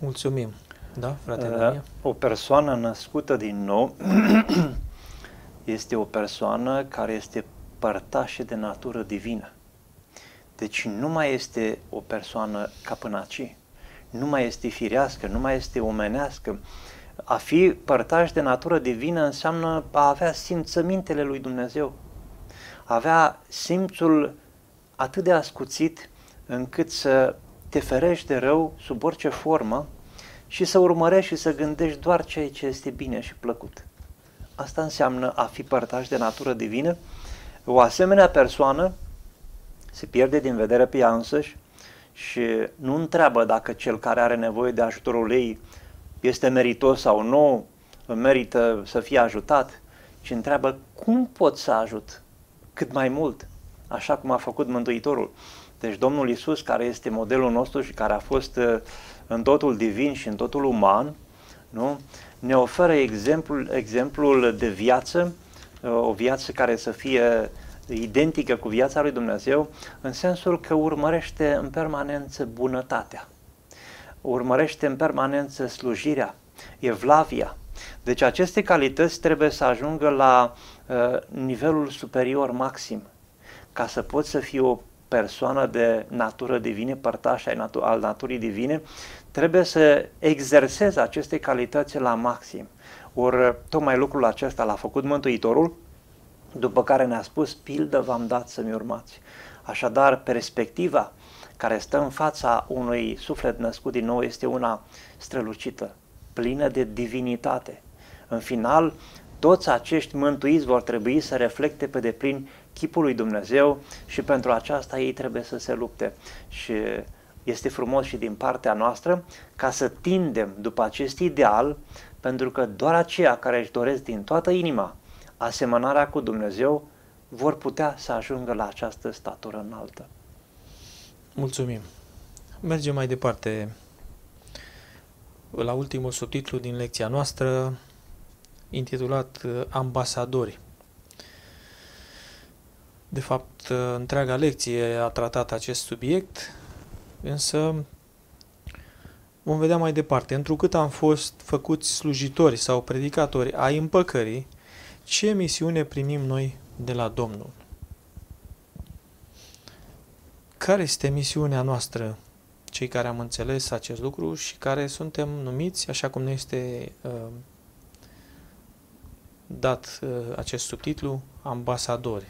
S1: Mulțumim! Da, frate
S2: uh, O persoană născută din nou este o persoană care este părtașă de natură divină. Deci nu mai este o persoană ca până aici. Nu mai este firească, nu mai este omenească. A fi părtaș de natură divină înseamnă a avea simțămintele lui Dumnezeu. A avea simțul atât de ascuțit încât să te ferești de rău sub orice formă și să urmărești și să gândești doar ceea ce este bine și plăcut. Asta înseamnă a fi părtaș de natură divină. O asemenea persoană se pierde din vedere pe ea însăși și nu întreabă dacă cel care are nevoie de ajutorul ei este meritos sau nu, merită să fie ajutat, ci întreabă cum pot să ajut cât mai mult, așa cum a făcut Mântuitorul. Deci Domnul Isus, care este modelul nostru și care a fost uh, în totul divin și în totul uman, nu? ne oferă exemplul, exemplul de viață, uh, o viață care să fie identică cu viața lui Dumnezeu, în sensul că urmărește în permanență bunătatea, urmărește în permanență slujirea, evlavia. Deci aceste calități trebuie să ajungă la uh, nivelul superior maxim, ca să poți să fii o persoană de natură divină, părtaș al naturii divine, trebuie să exersezi aceste calități la maxim. Ori tocmai lucrul acesta l-a făcut Mântuitorul, după care ne-a spus, pildă v-am dat să-mi urmați. Așadar, perspectiva care stă în fața unui suflet născut din nou este una strălucită, plină de divinitate. În final, toți acești mântuiți vor trebui să reflecte pe deplin chipul lui Dumnezeu și pentru aceasta ei trebuie să se lupte. Și este frumos și din partea noastră ca să tindem după acest ideal, pentru că doar aceia care își doresc din toată inima asemănarea cu Dumnezeu vor putea să ajungă la această statură înaltă.
S1: Mulțumim. Mergem mai departe la ultimul subtitlu din lecția noastră, intitulat Ambasadori. De fapt, întreaga lecție a tratat acest subiect, însă vom vedea mai departe. Întrucât am fost făcuți slujitori sau predicatori ai împăcării, ce misiune primim noi de la Domnul? Care este misiunea noastră, cei care am înțeles acest lucru și care suntem numiți, așa cum ne este uh, dat uh, acest subtitlu, ambasadori?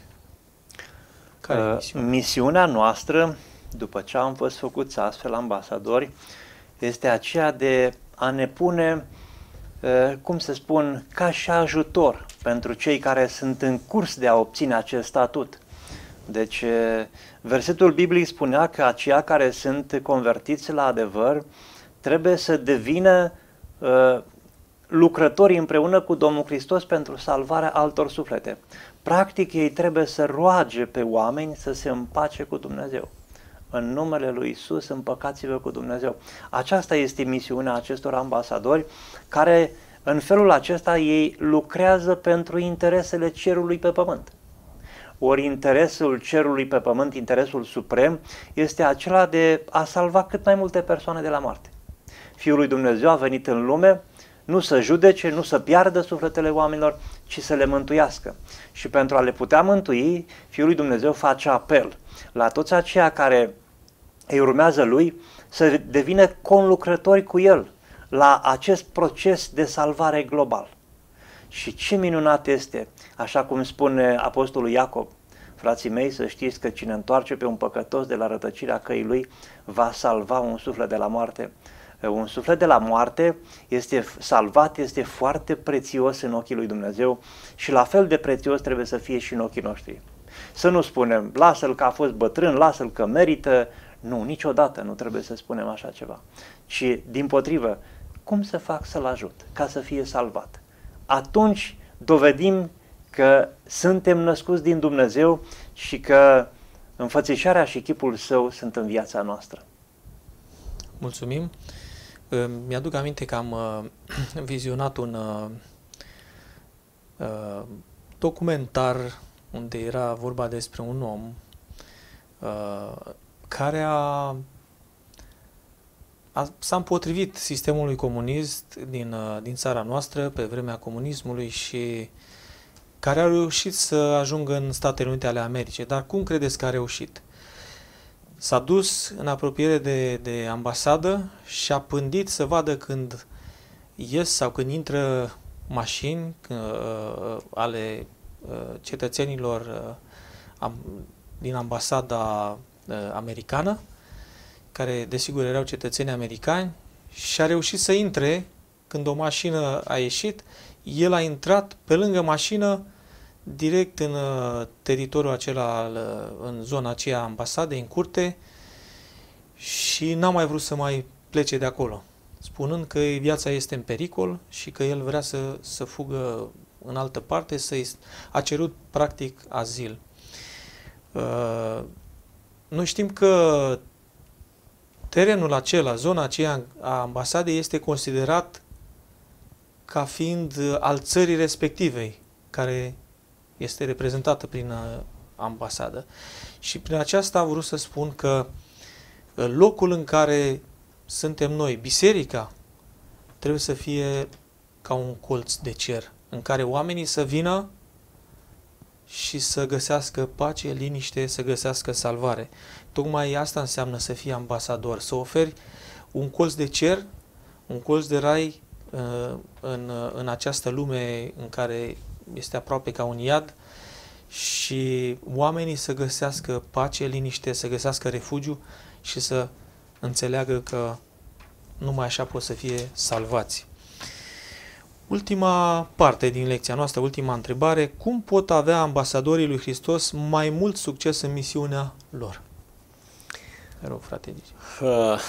S2: Care uh, misiunea? misiunea noastră, după ce am fost făcuți astfel ambasadori, este aceea de a ne pune, uh, cum să spun, ca și ajutor pentru cei care sunt în curs de a obține acest statut. Deci, uh, versetul biblic spunea că aceia care sunt convertiți la adevăr trebuie să devină uh, lucrători împreună cu Domnul Hristos pentru salvarea altor suflete. Practic, ei trebuie să roage pe oameni să se împace cu Dumnezeu. În numele lui Isus, împăcați-vă cu Dumnezeu. Aceasta este misiunea acestor ambasadori care, în felul acesta, ei lucrează pentru interesele cerului pe pământ. Ori interesul cerului pe pământ, interesul suprem, este acela de a salva cât mai multe persoane de la moarte. Fiul lui Dumnezeu a venit în lume nu să judece, nu să piardă sufletele oamenilor, ci să le mântuiască. Și pentru a le putea mântui, Fiul lui Dumnezeu face apel la toți aceia care îi urmează lui să devină conlucrători cu el la acest proces de salvare global. Și ce minunat este, așa cum spune Apostolul Iacob, frații mei, să știți că cine întoarce pe un păcătos de la rătăcirea căii lui va salva un suflet de la moarte un suflet de la moarte este salvat, este foarte prețios în ochii lui Dumnezeu și la fel de prețios trebuie să fie și în ochii noștri. Să nu spunem, lasă-l că a fost bătrân, lasă-l că merită. Nu, niciodată nu trebuie să spunem așa ceva. Ci, din potrivă, cum să fac să-l ajut ca să fie salvat? Atunci dovedim că suntem născuți din Dumnezeu și că înfățișarea și chipul său sunt în viața noastră.
S1: Mulțumim! Mi-aduc aminte că am uh, vizionat un uh, uh, documentar unde era vorba despre un om care a, a, s-a împotrivit sistemului comunist din, din țara noastră pe vremea comunismului și care a reușit să ajungă în Statele Unite ale Americii. Dar cum credeți că a reușit? S-a dus în apropiere de, de ambasadă și a pândit să vadă când ies sau când intră mașini uh, ale uh, cetățenilor uh, am, din ambasada uh, americană, care desigur erau cetățeni americani, și a reușit să intre când o mașină a ieșit, el a intrat pe lângă mașină direct în uh, teritoriul acela, uh, în zona aceea ambasadei, în curte, și n-a mai vrut să mai plece de acolo. spunând că viața este în pericol și că el vrea să, să fugă în altă parte, să a cerut practic azil. Uh, noi știm că terenul acela, zona aceea a ambasadei este considerat ca fiind al țării respectivei, care este reprezentată prin uh, ambasadă. Și prin aceasta am vrut să spun că uh, locul în care suntem noi, biserica, trebuie să fie ca un colț de cer, în care oamenii să vină și să găsească pace, liniște, să găsească salvare. Tocmai asta înseamnă să fii ambasador, să oferi un colț de cer, un colț de rai uh, în, în această lume în care este aproape ca un iad și oamenii să găsească pace, liniște, să găsească refugiu și să înțeleagă că numai așa pot să fie salvați. Ultima parte din lecția noastră, ultima întrebare, cum pot avea ambasadorii lui Hristos mai mult succes în misiunea lor? Te rog, frate
S3: uh,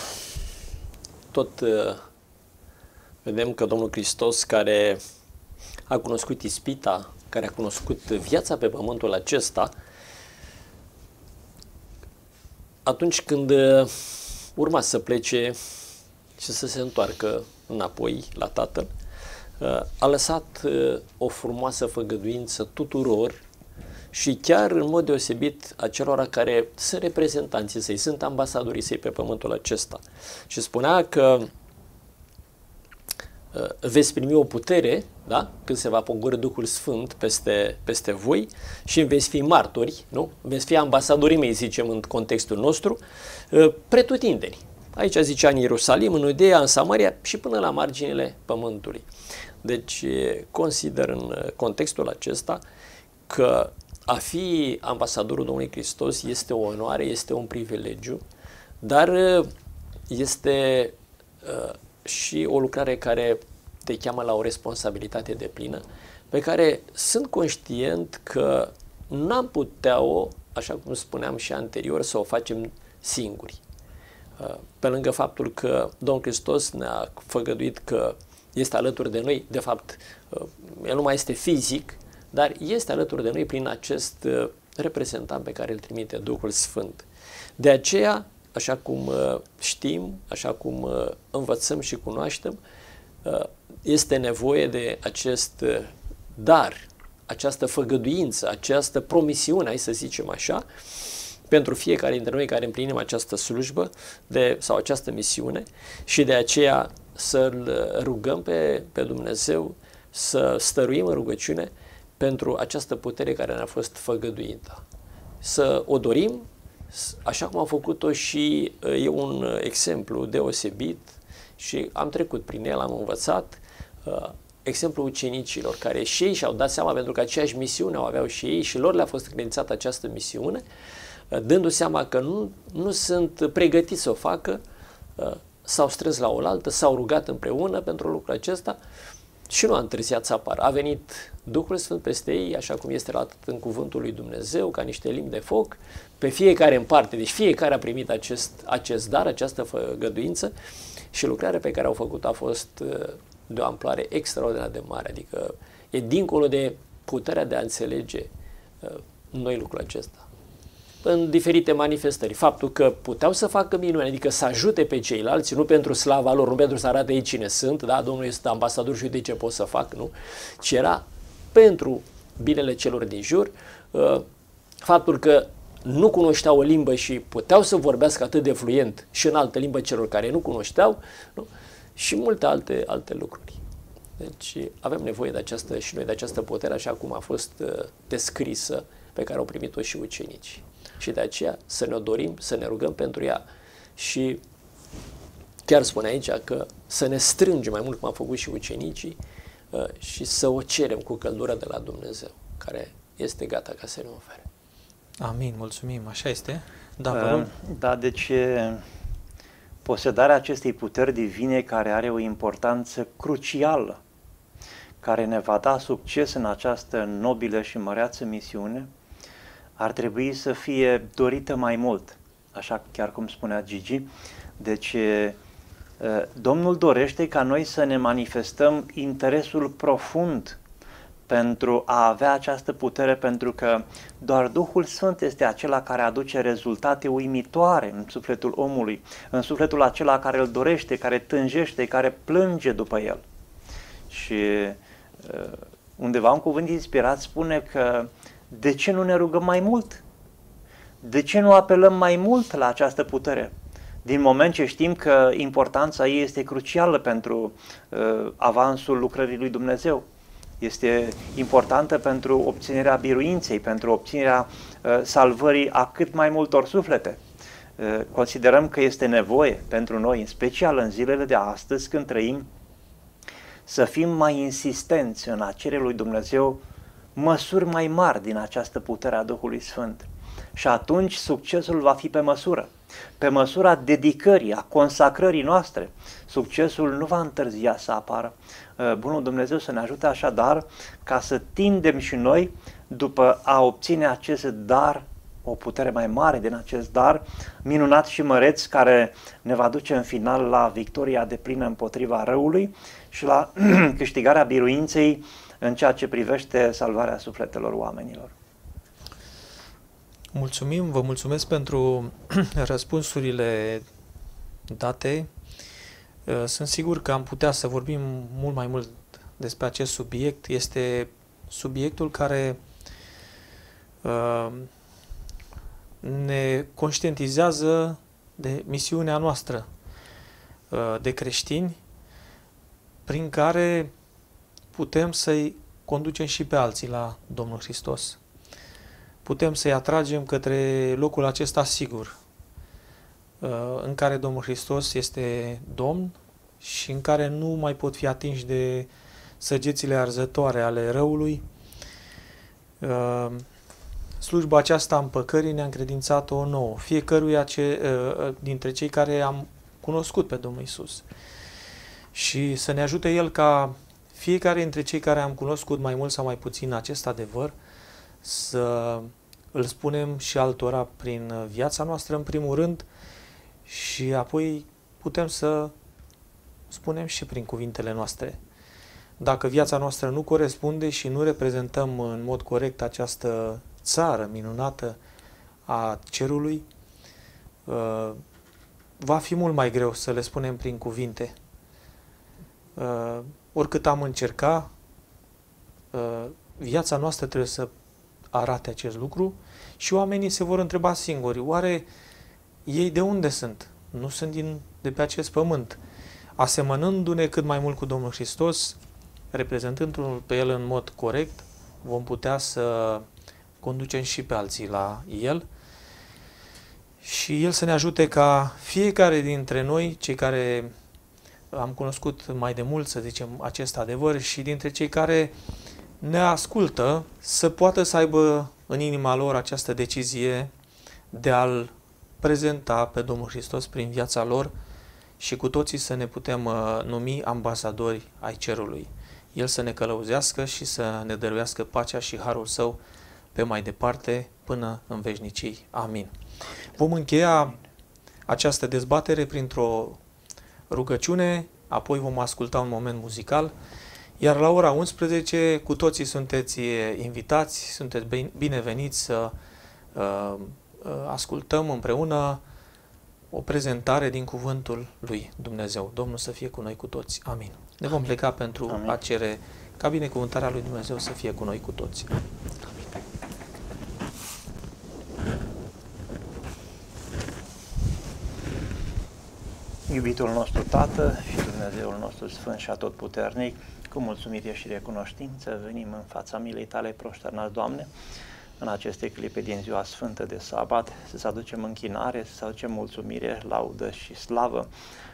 S3: Tot uh, vedem că Domnul Hristos, care a cunoscut ispita, care a cunoscut viața pe pământul acesta, atunci când uh, urma să plece și să se întoarcă înapoi la Tatăl, uh, a lăsat uh, o frumoasă făgăduință tuturor și chiar în mod deosebit acelora care sunt reprezentanții săi, sunt ambasadorii săi pe pământul acesta. Și spunea că uh, veți primi o putere, da? când se va pogorâ Duhul Sfânt peste, peste voi și veți fi martori, nu? veți fi ambasadorii mei, zicem în contextul nostru, pretutindeni. Aici zicea în Ierusalim, în Udea, în Samaria și până la marginile pământului. Deci consider în contextul acesta că a fi ambasadorul Domnului Hristos este o onoare, este un privilegiu, dar este uh, și o lucrare care te cheamă la o responsabilitate de plină, pe care sunt conștient că n-am putea-o, așa cum spuneam și anterior, să o facem singuri. Uh, pe lângă faptul că Domnul Hristos ne-a făgăduit că este alături de noi, de fapt, uh, El nu mai este fizic, dar este alături de noi prin acest uh, reprezentant pe care îl trimite Duhul Sfânt. De aceea, așa cum știm, așa cum învățăm și cunoaștem, este nevoie de acest dar, această făgăduință, această promisiune, hai să zicem așa, pentru fiecare dintre noi care împlinim această slujbă de, sau această misiune și de aceea să-L rugăm pe, pe Dumnezeu să stăruim în rugăciune pentru această putere care ne-a fost făgăduită. Să o dorim, așa cum am făcut-o și e un exemplu deosebit și am trecut prin el, am învățat, uh, exemplul ucenicilor care și ei și-au dat seama pentru că aceeași misiune au aveau și ei și lor le-a fost credințată această misiune dându-se seama că nu, nu sunt pregătiți să o facă, uh, s-au strâns la oaltă, s-au rugat împreună pentru lucrul acesta și nu a întârziat să apară. A venit Duhul Sfânt peste ei, așa cum este relatat în cuvântul lui Dumnezeu, ca niște limbi de foc, pe fiecare în parte. Deci fiecare a primit acest, acest dar, această făgăduință și lucrarea pe care au făcut a fost uh, de o amploare extraordinar de mare. Adică e dincolo de puterea de a înțelege uh, noi lucrul acesta în diferite manifestări. Faptul că puteau să facă minuni, adică să ajute pe ceilalți, nu pentru slava lor, nu pentru să arate ei cine sunt, da, Domnul este ambasador și uite ce pot să fac, nu, ci era pentru binele celor din jur, uh, faptul că nu cunoșteau o limbă și puteau să vorbească atât de fluent și în altă limbă celor care nu cunoșteau, nu? și multe alte, alte lucruri. Deci avem nevoie de această și noi de această putere, așa cum a fost uh, descrisă, pe care au primit-o și ucenicii și de aceea să ne dorim, să ne rugăm pentru ea. Și chiar spune aici că să ne strângem mai mult cum au făcut și ucenicii uh, și să o cerem cu căldură de la Dumnezeu, care este gata ca să ne ofere.
S1: Amin, mulțumim, așa este. Da,
S2: uh, da deci posedarea acestei puteri divine care are o importanță crucială, care ne va da succes în această nobilă și măreață misiune, ar trebui să fie dorită mai mult, așa chiar cum spunea Gigi. Deci Domnul dorește ca noi să ne manifestăm interesul profund pentru a avea această putere, pentru că doar Duhul Sfânt este acela care aduce rezultate uimitoare în sufletul omului, în sufletul acela care îl dorește, care tânjește, care plânge după el. Și uh, undeva un cuvânt inspirat spune că de ce nu ne rugăm mai mult? De ce nu apelăm mai mult la această putere? Din moment ce știm că importanța ei este crucială pentru uh, avansul lucrării lui Dumnezeu este importantă pentru obținerea biruinței, pentru obținerea uh, salvării a cât mai multor suflete. Uh, considerăm că este nevoie pentru noi, în special în zilele de astăzi, când trăim, să fim mai insistenți în a cere lui Dumnezeu măsuri mai mari din această putere a Duhului Sfânt. Și atunci succesul va fi pe măsură, pe măsura dedicării, a consacrării noastre. Succesul nu va întârzia să apară, Uh, bunul Dumnezeu să ne ajute așadar ca să tindem și noi după a obține acest dar, o putere mai mare din acest dar, minunat și măreț, care ne va duce în final la victoria de plină împotriva răului și la câștigarea biruinței în ceea ce privește salvarea sufletelor oamenilor.
S1: Mulțumim, vă mulțumesc pentru răspunsurile date Uh, sunt sigur că am putea să vorbim mult mai mult despre acest subiect. Este subiectul care uh, ne conștientizează de misiunea noastră uh, de creștini, prin care putem să-i conducem și pe alții la Domnul Hristos. Putem să-i atragem către locul acesta sigur, Uh, în care Domnul Hristos este Domn și în care nu mai pot fi atinși de săgețile arzătoare ale răului. Uh, slujba aceasta împăcării ne-a încredințat-o nouă, fiecăruia ce, uh, dintre cei care am cunoscut pe Domnul Isus. Și să ne ajute El ca fiecare dintre cei care am cunoscut mai mult sau mai puțin acest adevăr să îl spunem și altora prin viața noastră, în primul rând, și apoi putem să spunem și prin cuvintele noastre. Dacă viața noastră nu corespunde și nu reprezentăm în mod corect această țară minunată a cerului, uh, va fi mult mai greu să le spunem prin cuvinte. Uh, oricât am încerca, uh, viața noastră trebuie să arate acest lucru și oamenii se vor întreba singuri, oare ei de unde sunt? Nu sunt din, de pe acest pământ. Asemănându-ne cât mai mult cu Domnul Hristos, reprezentându-L pe El în mod corect, vom putea să conducem și pe alții la El și El să ne ajute ca fiecare dintre noi, cei care am cunoscut mai de mult, să zicem, acest adevăr și dintre cei care ne ascultă, să poată să aibă în inima lor această decizie de a-L prezenta pe Domnul Hristos prin viața lor și cu toții să ne putem uh, numi ambasadori ai cerului. El să ne călăuzească și să ne dăruiască pacea și harul său pe mai departe până în veșnicii. Amin. Vom încheia această dezbatere printr-o rugăciune, apoi vom asculta un moment muzical, iar la ora 11 cu toții sunteți invitați, sunteți bineveniți să uh, Uh, ascultăm împreună o prezentare din cuvântul lui Dumnezeu. Domnul să fie cu noi cu toți. Amin. Ne vom pleca pentru Amin. a cere ca binecuvântarea lui Dumnezeu să fie cu noi cu toți.
S2: Iubitul nostru Tată și Dumnezeul nostru Sfânt și Atotputernic, cu mulțumire și recunoștință venim în fața milei tale proșternați, Doamne, în aceste clipe din ziua sfântă de sabat, să aducem închinare, să aducem mulțumire, laudă și slavă,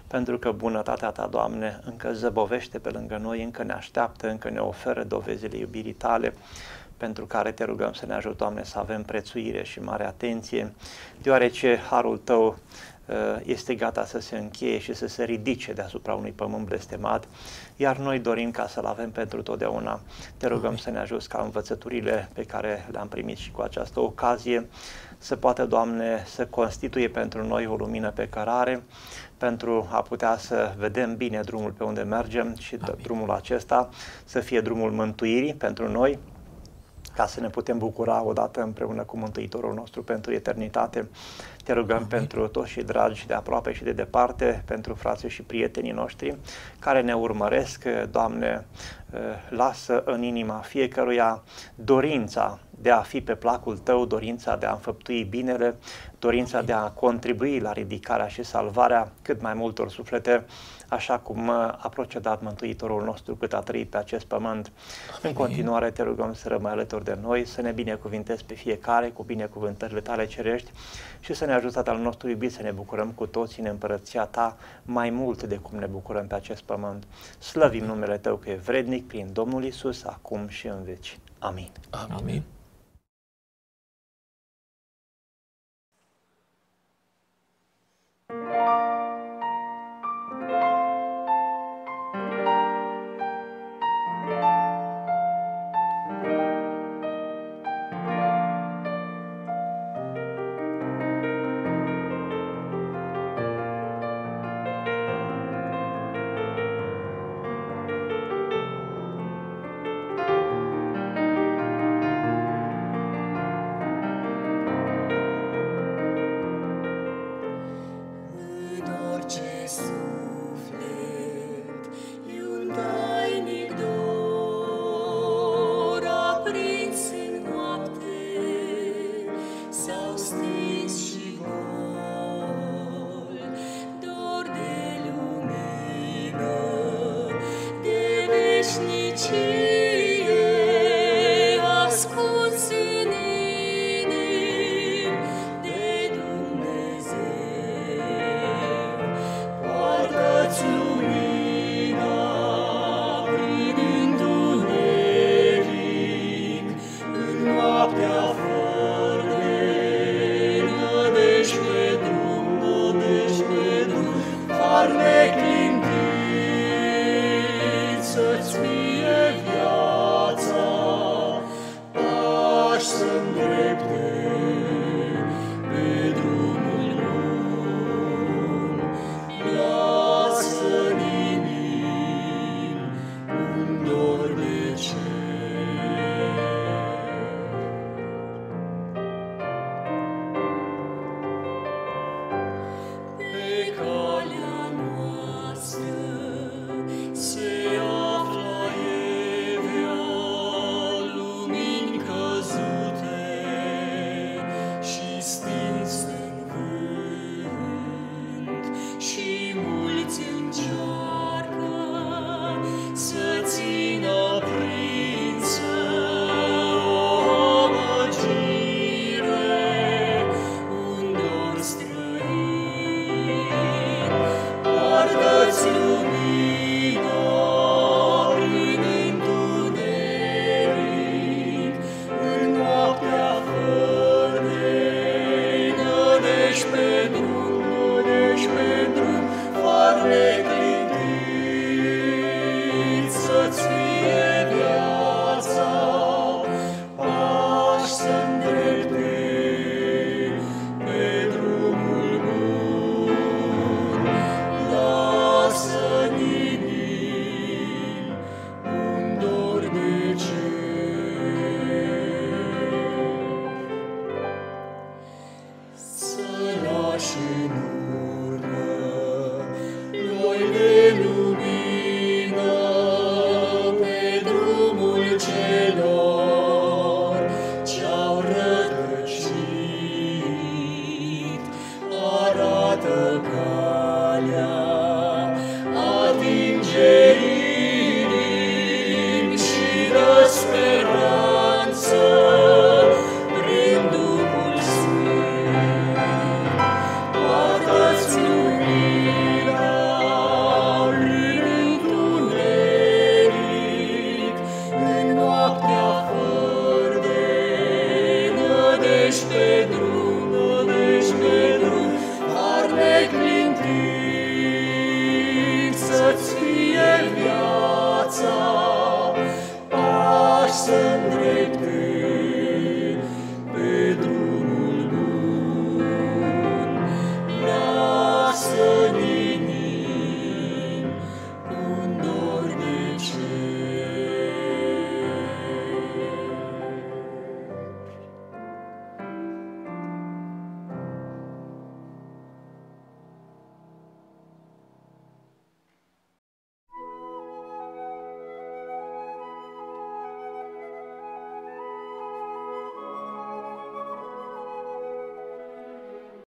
S2: pentru că bunătatea Ta, Doamne, încă zăbovește pe lângă noi, încă ne așteaptă, încă ne oferă dovezile iubirii Tale, pentru care te rugăm să ne ajut, Doamne, să avem prețuire și mare atenție, deoarece harul Tău uh, este gata să se încheie și să se ridice deasupra unui pământ blestemat, iar noi dorim ca să-L avem pentru totdeauna. Te rugăm Amin. să ne ajuți ca învățăturile pe care le-am primit și cu această ocazie să poată, Doamne, să constituie pentru noi o lumină pe cărare, pentru a putea să vedem bine drumul pe unde mergem și Amin. drumul acesta să fie drumul mântuirii pentru noi, ca să ne putem bucura odată împreună cu Mântuitorul nostru pentru eternitate. Te rugăm Amin. pentru toți și dragi de aproape și de departe, pentru frații și prietenii noștri care ne urmăresc. Doamne, lasă în inima fiecăruia dorința de a fi pe placul tău, dorința de a înfăptui binele, dorința de a contribui la ridicarea și salvarea cât mai multor suflete, așa cum a procedat Mântuitorul nostru cât a trăit pe acest pământ. În continuare te rugăm să rămâi alături de noi, să ne binecuvintezi pe fiecare cu binecuvântările tale cerești și să ne ajută al nostru iubit să ne bucurăm cu toții în împărăția ta mai mult de cum ne bucurăm pe acest pământ. Slăvim numele tău că e vrednic prin Domnul Isus acum și în veci. Amin.
S3: Amin. Amin.